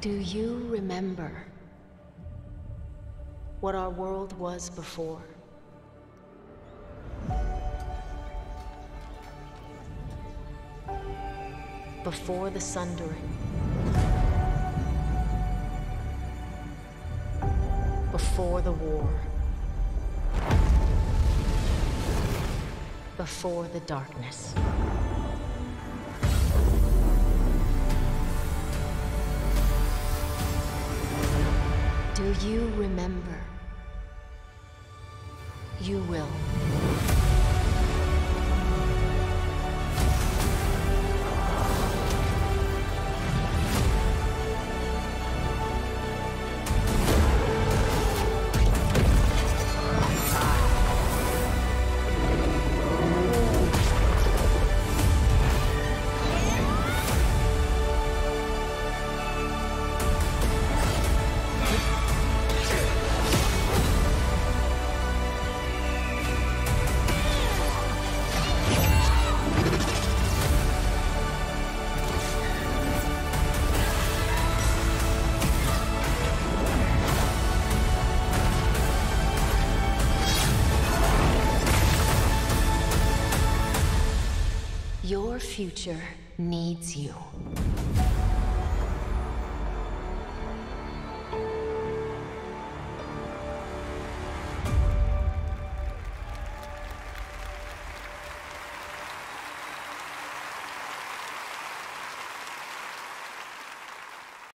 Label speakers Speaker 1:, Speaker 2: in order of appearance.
Speaker 1: Do you remember what our world was before? Before the Sundering. Before the war. Before the darkness. Do you remember? You will. Your future needs you.